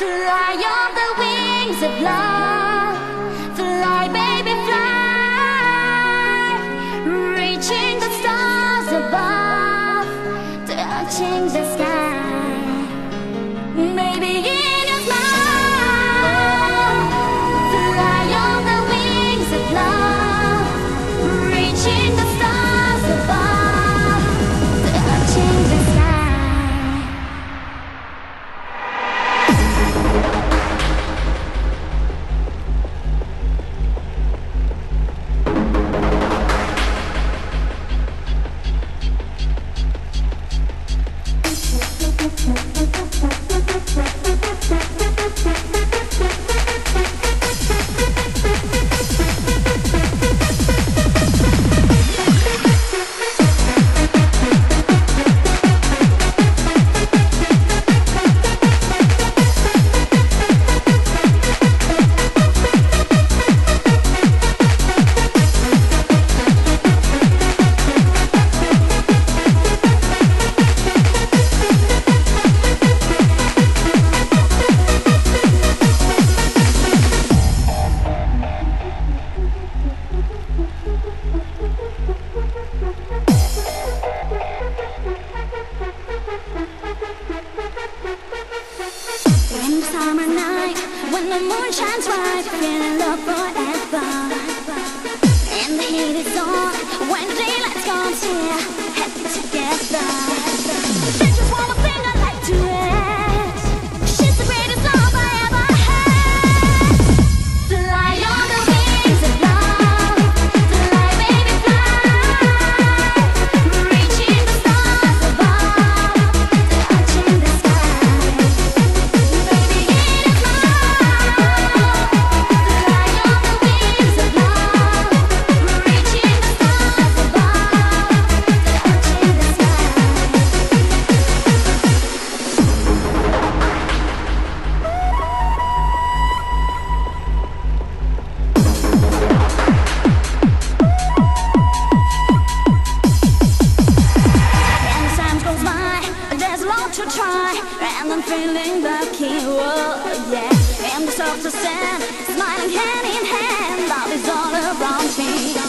Fly on the wings of love. Fly, baby, fly. Reaching the stars above. Touching the sky. Maybe In the the moon shines bright, feeling love forever. And the heat is on, when the daylight's gone, yeah, to try, and I'm feeling lucky, oh yeah. And the soft sand, smiling hand in hand, love is all around me.